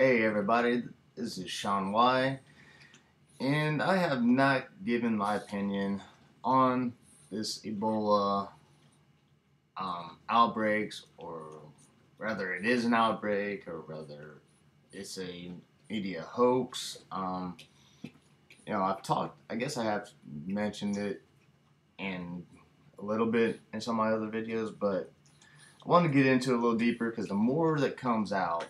Hey everybody, this is Shawn Y, and I have not given my opinion on this Ebola um, outbreaks, or whether it is an outbreak, or whether it's a media hoax. Um, you know, I've talked. I guess I have mentioned it in a little bit in some of my other videos, but I want to get into it a little deeper because the more that comes out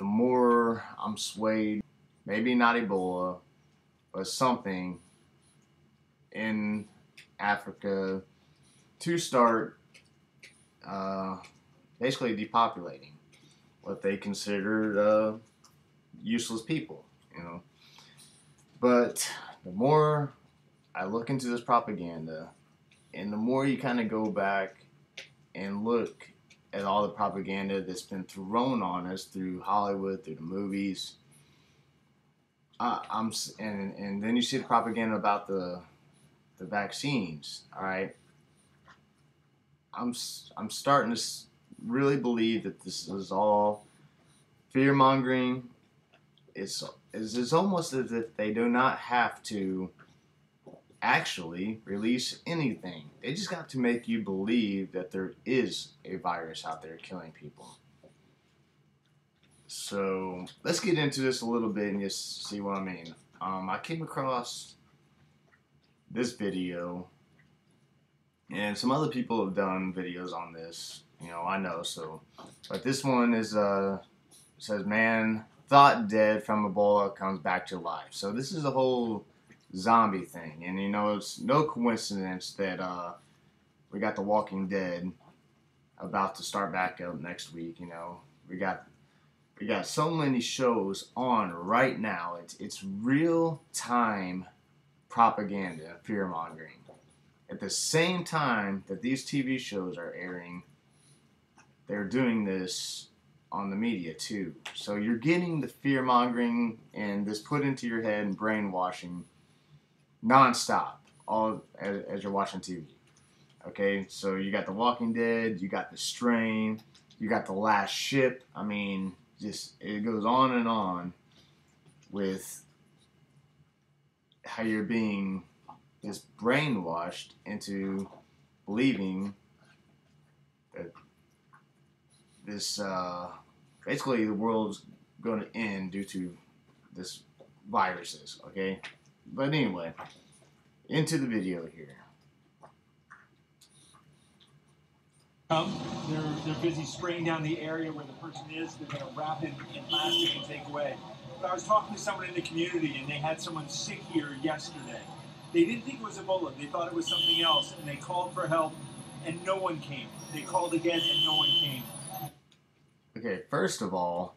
the more I'm swayed, maybe not Ebola, but something in Africa to start uh, basically depopulating what they considered uh, useless people, you know. But the more I look into this propaganda, and the more you kind of go back and look at all the propaganda that's been thrown on us through Hollywood, through the movies. Uh, I'm and and then you see the propaganda about the the vaccines. All right, I'm I'm starting to really believe that this is all fear mongering. It's, it's it's almost as if they do not have to actually release anything. They just got to make you believe that there is a virus out there killing people. So let's get into this a little bit and just see what I mean. Um, I came across this video, and some other people have done videos on this. You know, I know. So, but this one is uh says man thought dead from Ebola comes back to life. So this is a whole zombie thing. And you know, it's no coincidence that uh, we got The Walking Dead about to start back up next week. You know, we got we got so many shows on right now. It's it's real time propaganda, fear mongering. At the same time that these TV shows are airing, they're doing this on the media too. So you're getting the fear mongering and this put into your head and brainwashing nonstop all as, as you're watching TV. Okay, so you got The Walking Dead, you got The Strain, you got The Last Ship. I mean, just it goes on and on with how you're being just brainwashed into believing that this uh, basically the world's going to end due to this viruses. Okay, but anyway, into the video here. Um, they're, they're busy spraying down the area where the person is. They're going to wrap it in plastic and take away. But I was talking to someone in the community, and they had someone sick here yesterday. They didn't think it was Ebola. They thought it was something else, and they called for help, and no one came. They called again, and no one came. Okay, first of all,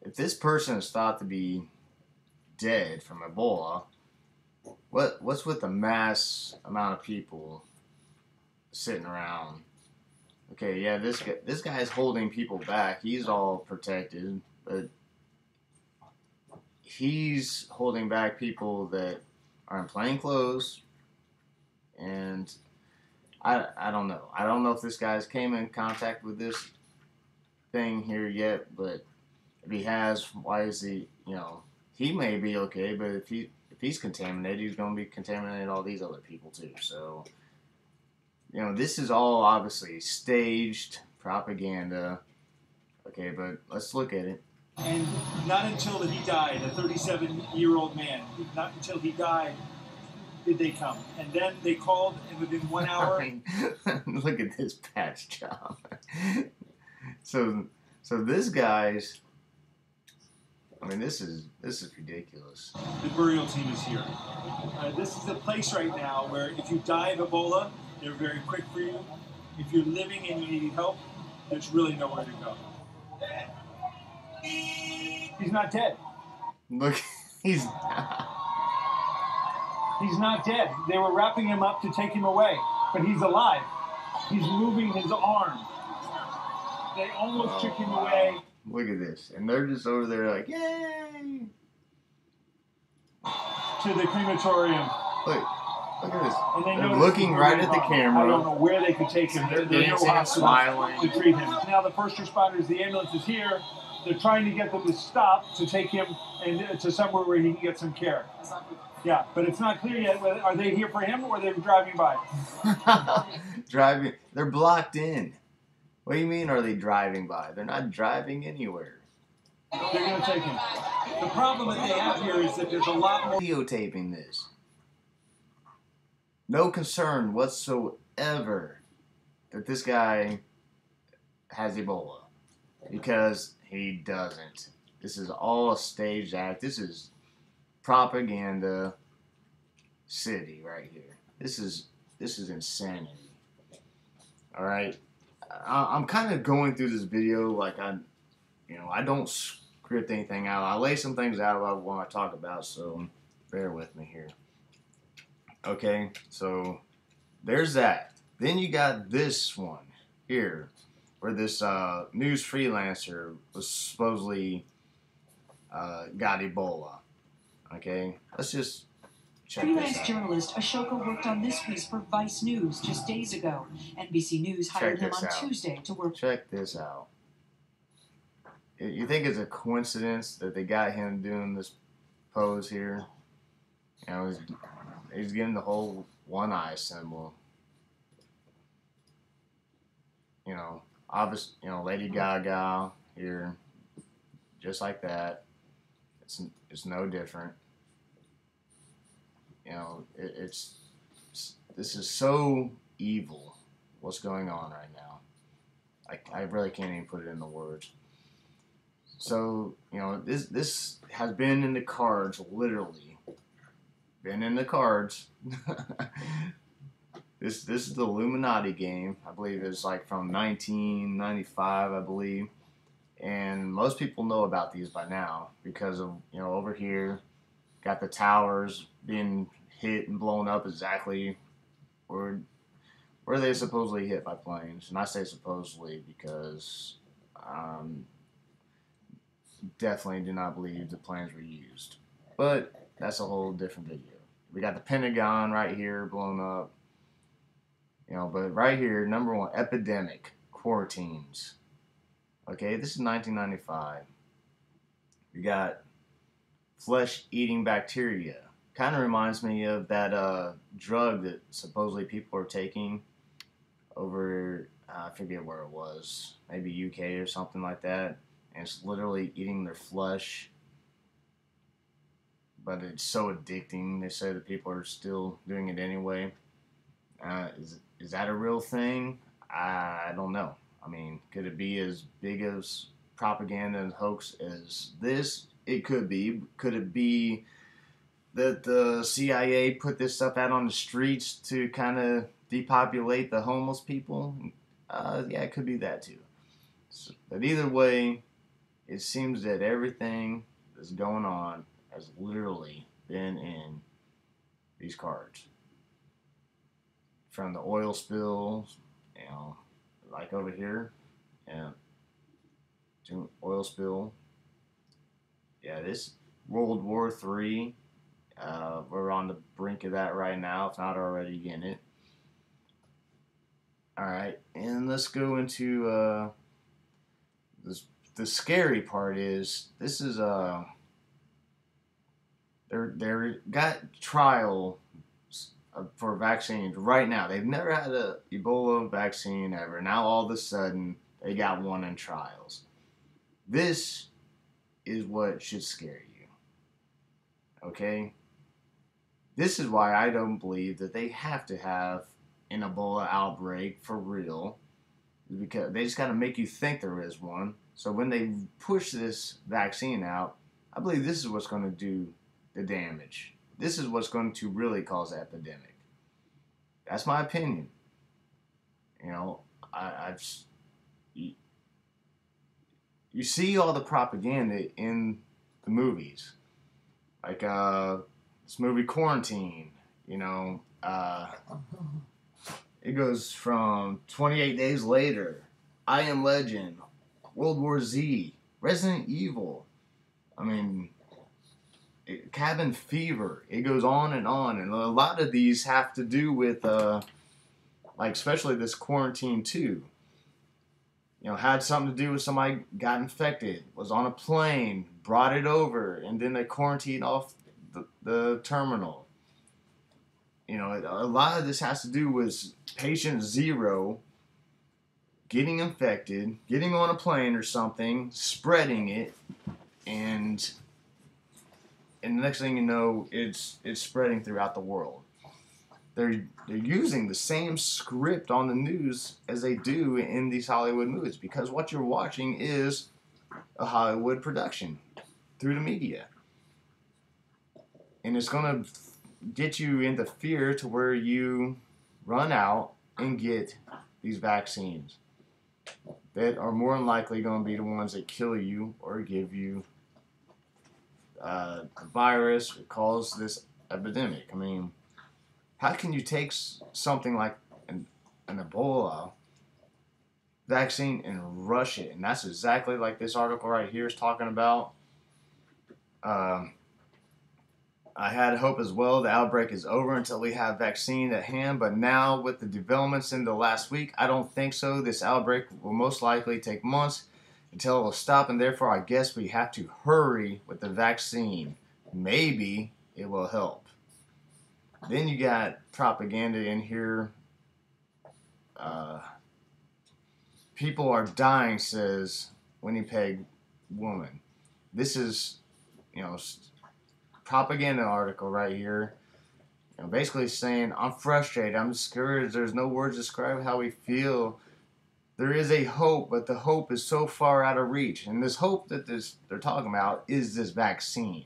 if this person is thought to be dead from Ebola, what what's with the mass amount of people sitting around? Okay, yeah, this guy this guy's holding people back. He's all protected, but he's holding back people that are in plain clothes, and I I don't know. I don't know if this guy's came in contact with this thing here yet, but if he has, why is he you know he may be okay, but if he if he's contaminated, he's going to be contaminating all these other people too. So, you know, this is all obviously staged propaganda. Okay, but let's look at it. And not until he died, a 37 year old man, not until he died did they come. And then they called, and within one hour. look at this patch job. so, so this guy's I mean, this is this is ridiculous. The burial team is here. Uh, this is the place right now where if you die of Ebola, they're very quick for you. If you're living and you need help, there's really nowhere to go. He's not dead. Look, he's he's not dead. They were wrapping him up to take him away, but he's alive. He's moving his arm. They almost oh, took him wow. away Look at this. And they're just over there like, yay! To the crematorium. Look. Look at this. And they They're looking right at the camera. I don't know where they could take him. They're There's no dancing and smiling. to treat him. Now the first responders, the ambulance is here. They're trying to get them to stop to take him and uh, to somewhere where he can get some care. Yeah, but it's not clear yet. Are they here for him or they're driving by? driving. They're blocked in. What do you mean? Are they driving by? They're not driving anywhere. They're going to take him. The problem that they have here is that there's a lot more. Videotaping this. No concern whatsoever that this guy has Ebola because he doesn't. This is all a staged act. This is propaganda city right here. This is this is insanity. All right, I, I'm kind of going through this video like I, you know, I don't script anything out. I lay some things out about what I talk about, so bear with me here. Okay, so there's that. Then you got this one here, where this uh, news freelancer was supposedly uh, got Ebola. Okay, let's just check this Freelance out. journalist Ashoka worked on this piece for Vice News just days ago. NBC News hired him on out. Tuesday to work Check this out. You think it's a coincidence that they got him doing this pose here? You know, he's, he's getting the whole one eye symbol. You know, obvious. You know, Lady mm-hmm. Gaga here, just like that. It's it's no different. You know, it, it's, it's this is so evil. What's going on right now? I, I really can't even put it in the words. So you know this this has been in the cards literally, been in the cards. this this is the Illuminati game. I believe it's like from 1995, I believe, and most people know about these by now because of you know over here, got the towers being hit and blown up exactly where where they supposedly hit by planes, and I say supposedly because um, definitely do not believe the planes were used. But that's a whole different video. We got the Pentagon right here blown up. You know, but right here, number one, epidemic, quarantines. Okay, this is 1995. We got flesh eating bacteria. Kind of reminds me of that uh, drug that supposedly people are taking over, uh, I forget where it was, maybe UK or something like that. And it's literally eating their flesh. But it's so addicting, they say that people are still doing it anyway. Uh, is, is that a real thing? I don't know. I mean, could it be as big as propaganda and hoax as this? It could be. Could it be that the CIA put this stuff out on the streets to kind of depopulate the homeless people? Uh, yeah, it could be that too. So, but either way, it seems that everything that's going on has literally been in these cards. From the oil spills, you know, like over here, yeah, oil spill. Yeah, this World War Three. Uh, we're on the brink of that right now, if not already in it. All right, and let's go into uh, this. The scary part is this is uh, they're they're got trial uh, for vaccines right now. They've never had a Ebola vaccine ever. Now all of a sudden they got one in trials. This is what should scare you. Okay? This is why I don't believe that they have to have an Ebola outbreak for real. Because they just got to make you think there is one. So when they push this vaccine out, I believe this is what's going to do the damage. This is what's going to really cause the epidemic. That's my opinion. You know, I, I've you see all the propaganda in the movies, like uh, this movie Quarantine. You know, uh, it goes from 28 Days Later, I Am Legend, World War Z, Resident Evil. I mean, cabin fever. It goes on and on, and a lot of these have to do with, uh, like especially this quarantine too. You know, had something to do with somebody got infected, was on a plane, brought it over, and then they quarantined off the, the terminal. You know, a lot of this has to do with patient zero getting infected, getting on a plane or something, spreading it, and and the next thing you know, it's it's spreading throughout the world. They're they're using the same script on the news as they do in these Hollywood movies because what you're watching is a Hollywood production through the media. And it's going to get you into fear to where you run out and get these vaccines that are more than likely going to be the ones that kill you or give you uh, a virus that cause this epidemic. I mean, how can you take something like an, an Ebola vaccine and rush it? And that's exactly like this article right here is talking about. Um, I had hope as well. The outbreak is over until we have vaccine at hand, but now with the developments in the last week, I don't think so. This outbreak will most likely take months until it will stop, and therefore, I guess we have to hurry with the vaccine. Maybe it will help. Then you got propaganda in here. Uh, people are dying, says Winnipeg woman. This is, you know, propaganda article right here. You know, basically saying, I'm frustrated, I'm discouraged, there's no words to describe how we feel. There is a hope, but the hope is so far out of reach. And this hope that this they're talking about is this vaccine.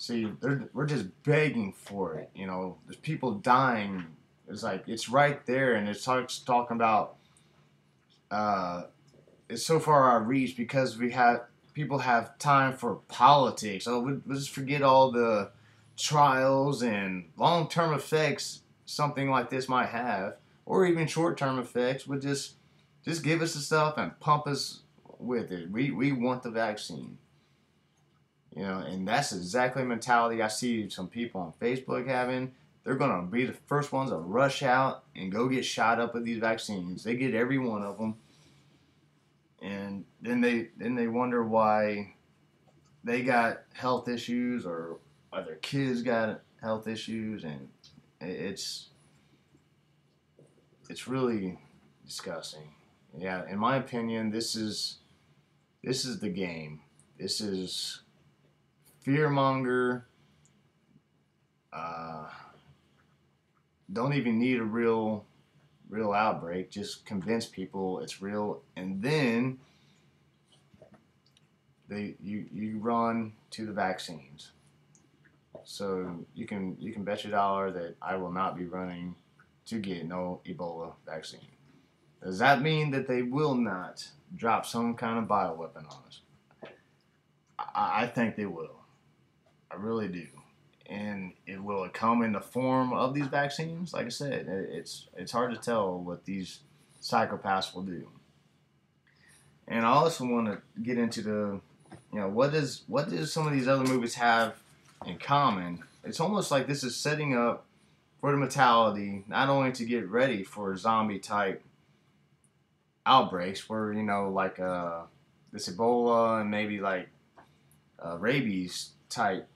See, we're just begging for it. You know, there's people dying. It's like it's right there, and it's talking about. Uh, it's so far of reach because we have people have time for politics. So we, we just forget all the trials and long-term effects something like this might have, or even short-term effects. Would just just give us the stuff and pump us with it. We we want the vaccine. You know, and that's exactly the mentality I see some people on Facebook having. They're gonna be the first ones to rush out and go get shot up with these vaccines. They get every one of them and then they then they wonder why they got health issues or other kids got health issues and it's it's really disgusting yeah in my opinion this is this is the game this is fearmonger uh, don't even need a real real outbreak, just convince people it's real, and then they you you run to the vaccines. So you can you can bet your dollar that I will not be running to get no Ebola vaccine. Does that mean that they will not drop some kind of bioweapon on us? I, I think they will. I really do and it will it come in the form of these vaccines? Like I said, it's it's hard to tell what these psychopaths will do. And I also want to get into the, you know, what does what does some of these other movies have in common? It's almost like this is setting up for the mentality not only to get ready for zombie type outbreaks, where you know, like uh, this Ebola and maybe like uh, rabies type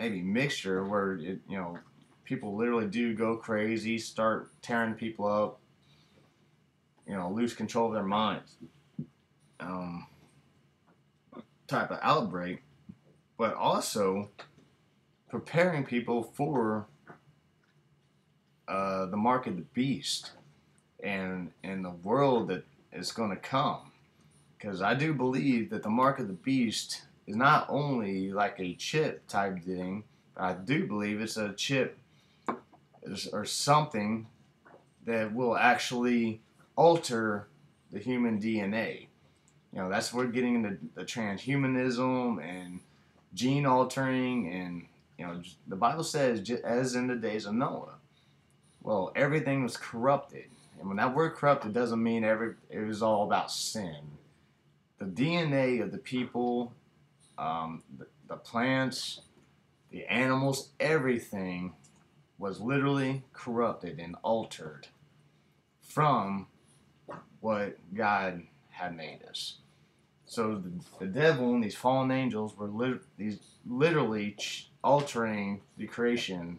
maybe mixture where it, you know people literally do go crazy, start tearing people up, you know, lose control of their minds. Um, type of outbreak, but also preparing people for uh, the mark of the beast and and the world that is going to come. Because I do believe that the mark of the beast is not only like a chip type thing, I do believe it's a chip or something that will actually alter the human DNA. You know, that's where we're getting into the transhumanism and gene altering, and you know, the Bible says, as in the days of Noah. Well, everything was corrupted, and when that word corrupted doesn't mean every it was all about sin. The DNA of the people um, the, the, plants, the animals, everything was literally corrupted and altered from what God had made us. So the, the devil and these fallen angels were lit, these literally ch- altering the creation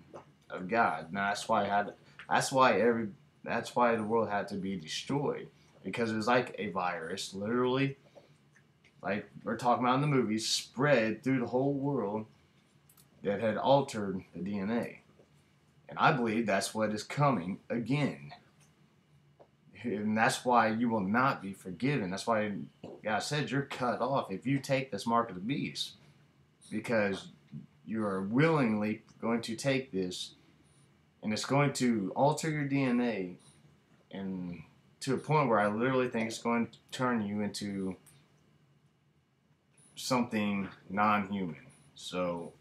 of God. And that's why had that's why every that's why the world had to be destroyed because it was like a virus, literally, like we're talking about in the movies, spread through the whole world that had altered the DNA. And I believe that's what is coming again. And that's why you will not be forgiven. That's why God said you're cut off if you take this mark of the beast. Because you are willingly going to take this and it's going to alter your DNA and to a point where I literally think it's going to turn you into something non-human. So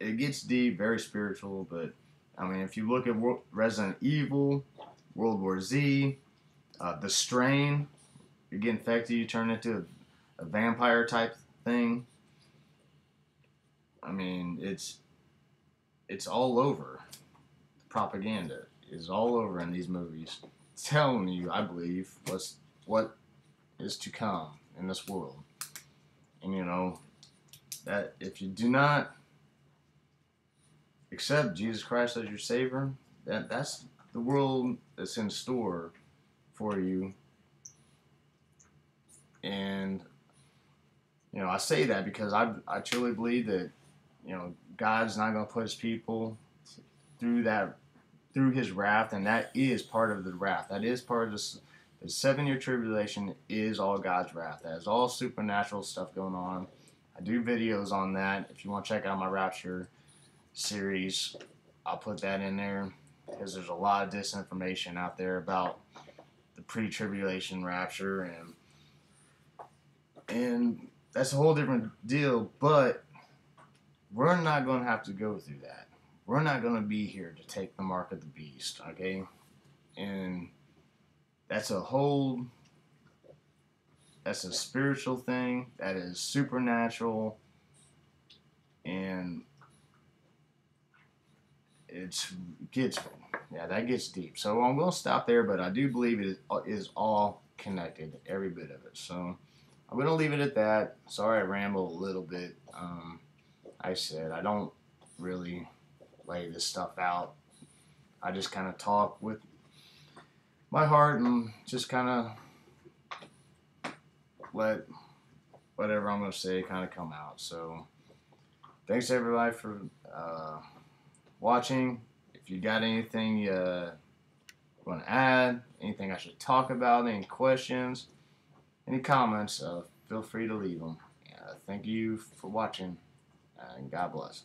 it gets deep, very spiritual, but I mean, if you look at Resident Evil, World War Z, uh, The Strain, you get infected, you turn into a, vampire type thing. I mean, it's it's all over. Propaganda is all over in these movies, telling you, I believe, what's what is to come in this world. And you know that if you do not accept Jesus Christ as your Savior, that that's the world that's in store for you. And you know, I say that because I I truly believe that you know God's not going to put His people through that through His wrath, and that is part of the wrath. That is part of this. The seven year tribulation is all God's wrath. That is all supernatural stuff going on. I do videos on that. If you want to check out my rapture series, I'll put that in there because there's a lot of disinformation out there about the pre-tribulation rapture and and that's a whole different deal but we're not going to have to go through that we're not going to be here to take the mark of the beast okay and that's a whole that's a spiritual thing that is supernatural. And it gets yeah that gets deep. So i'm going to stop there but i do believe it is all connected every bit of it. So i'm going to leave it at that. Sorry i ramble a little bit. Um, i said i don't really lay this stuff out. I just kind of talk with my heart and just kind of let whatever i'm going to say kind of come out so thanks everybody for uh, watching. If you got anything you uh, want to add, anything I should talk about, any questions, any comments, uh, feel free to leave them. Uh, thank you for watching, and God bless.